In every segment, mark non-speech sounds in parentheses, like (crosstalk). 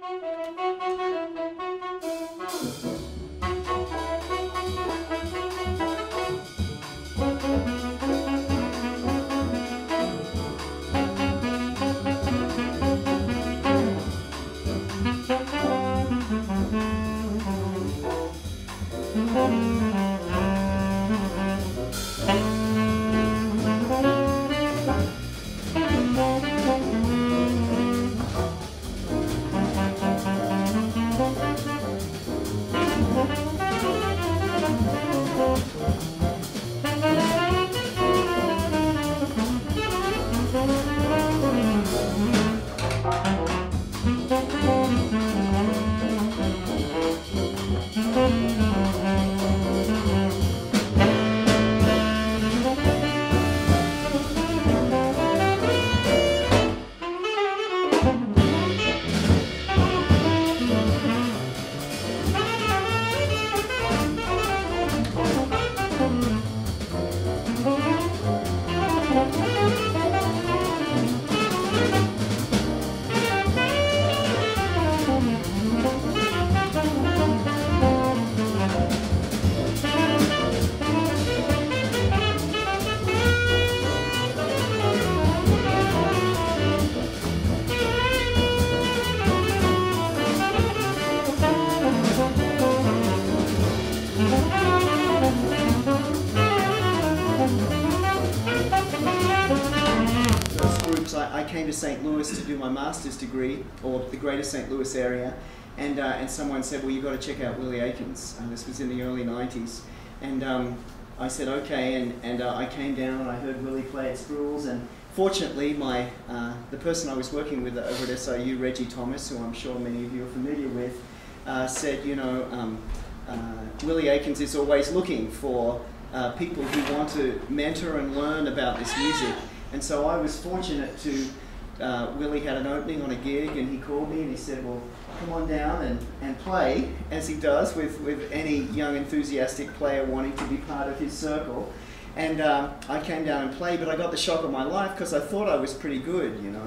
St. To do my master's degree, or the greater St. Louis area, and, uh, and someone said, well, you've got to check out Willie Aikens. And this was in the early 90s. And um, I said, okay, and, and uh, I came down and I heard Willie play at Spruills, and fortunately, my, uh, the person I was working with over at SIU, Reggie Thomas, who I'm sure many of you are familiar with, uh, said, you know, um, uh, Willie Aikens is always looking for uh, people who want to mentor and learn about this music. And so I was fortunate to uh, Willie had an opening on a gig and he called me and he said, well, come on down and, and play, as he does with, with any young enthusiastic player wanting to be part of his circle. And uh, I came down and played, but I got the shock of my life because I thought I was pretty good, you know.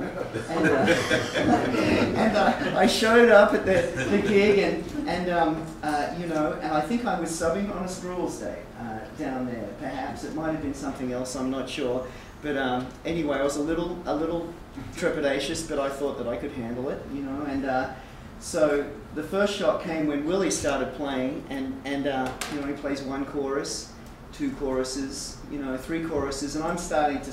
And, uh, (laughs) and uh, I showed up at the, the gig, and, and um, uh, you know, and I think I was subbing on a Spruills day uh, down there. Perhaps it might have been something else. I'm not sure. But um, anyway, I was a little a little trepidatious, but I thought that I could handle it, you know. And uh, so the first shot came when Willie started playing, and and uh, you know he plays one chorus, two choruses, you know, three choruses, and I'm starting to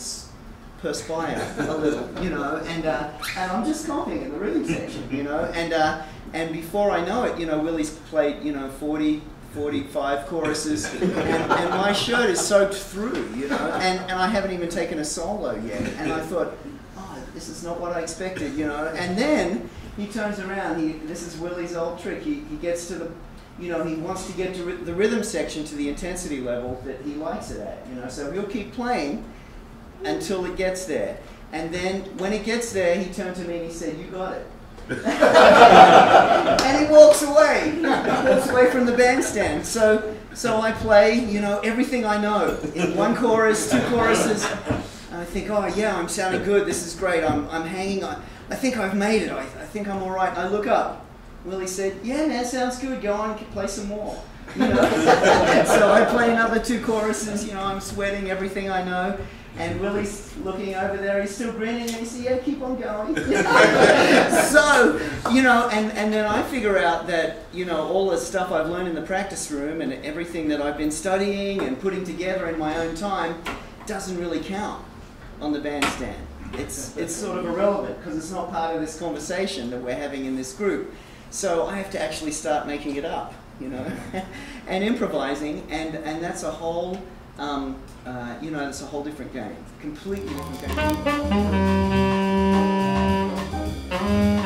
perspire a little, you know, and uh, and I'm just copying in the rhythm section, you know, and uh, and before I know it, you know, Willie's played, you know, 40, 45 choruses, and, and, my shirt is soaked through, you know, and, and I haven't even taken a solo yet. And I thought, oh, this is not what I expected, you know. And then he turns around. He this is Willie's old trick. He, he gets to the, you know, he wants to get to the rhythm section to the intensity level that he likes it at, you know. So he'll keep playing until it gets there. And then when it gets there, he turned to me and he said, "You got it." (laughs) and he walks away. He walks away from the bandstand. So, so I play, you know, everything I know in one chorus, two choruses, I think, oh yeah, I'm sounding good. This is great. I'm, I'm hanging on. I think I've made it. I, I think I'm all right. I look up. Willie said, yeah, man, sounds good. Go on, play some more. You know? (laughs) so I play another two choruses. You know, I'm sweating everything I know. And Willie's looking over there, he's still grinning, and he says, yeah, keep on going. (laughs) so, you know, and, and then I figure out that, you know, all the stuff I've learned in the practice room and everything that I've been studying and putting together in my own time doesn't really count on the bandstand. It's, it's sort of irrelevant because it's not part of this conversation that we're having in this group. So I have to actually start making it up, you know, (laughs) and improvising, and, and that's a whole, um, uh, you know, it's a whole different game, completely different game.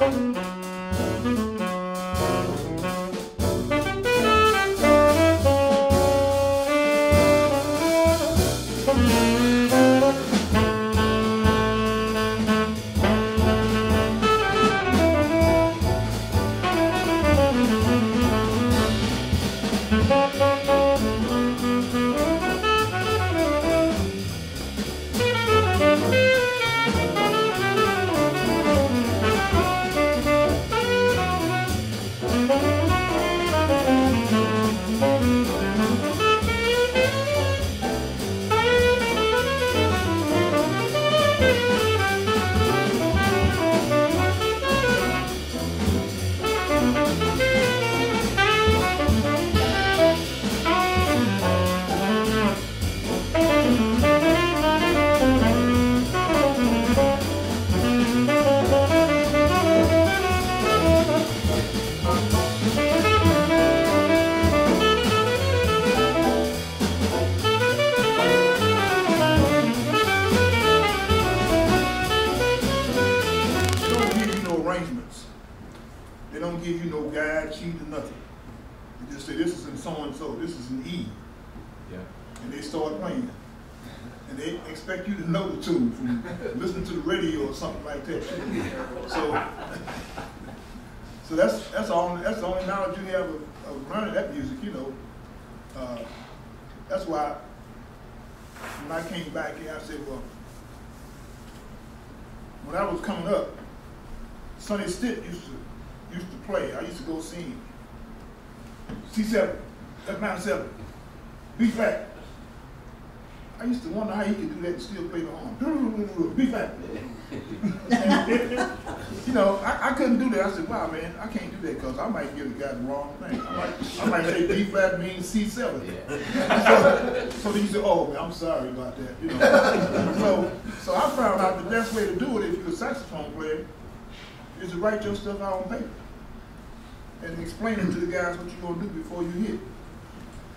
Don't start playing. And they expect you to know the tune from listening to the radio or something like that. So, so that's, that's only, that's the only knowledge you have of, of learning that music, you know. Uh, That's why, when I came back here, I said, well, when I was coming up, Sonny Stitt used to used to play. I used to go see him. C seven, F nine seven, B flat. I used to wonder how he could do that and still play the horn. B flat. (laughs) you know, I, I couldn't do that. I said, wow, man, I can't do that because I might give the guy the wrong thing. I might, I might say B flat means C seven. so, so then you say, oh, man, I'm sorry about that. You know. so, so I found out the best way to do it if you're a saxophone player is to write your stuff out on paper and explain it to the guys what you're gonna do before you hit.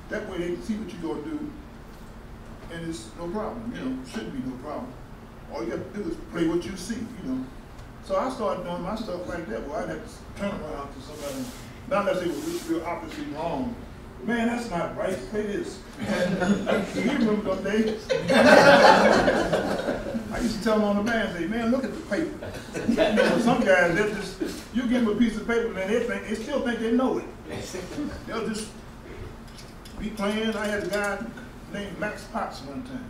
That way they can see what you're gonna do, and it's no problem. You know, shouldn't be no problem. All you have to do is play what you see. You know. So I started doing my stuff like that. Well, I'd have to turn around to somebody, not unless they were real obviously wrong. Man, that's not right. Play this. (laughs) you remember those days? (laughs) I used to tell them on the band, say, man, look at the paper. You (laughs) know, some guys, they'll just, you give them a piece of paper, man, they think, they still think they know it. They'll just be playing. I had a guy named Max Potts one time.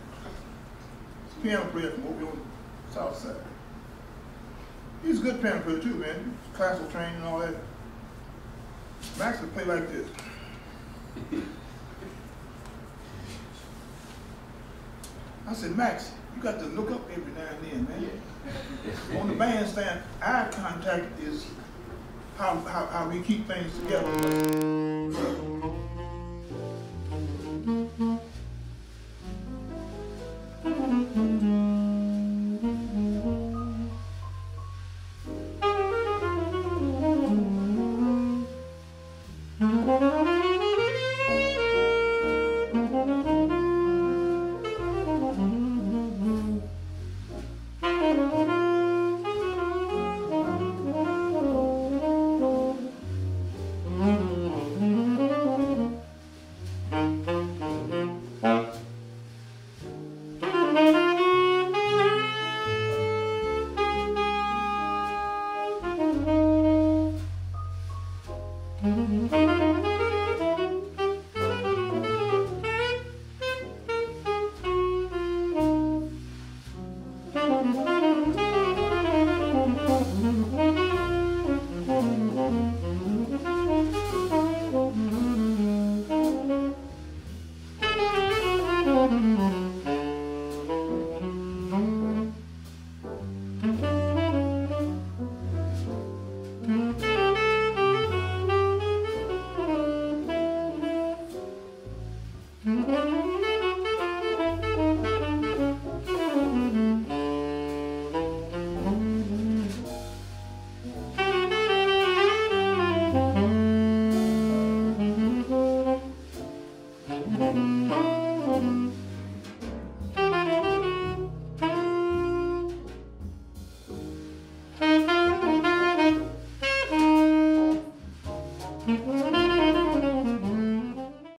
He's a piano player from over on the south side. He's a good piano player too, man. Classical training and all that. Max would play like this. I said, Max, you got to look up every now and then, man. On the bandstand, eye contact is how, how, how we keep things together. Mm-hmm.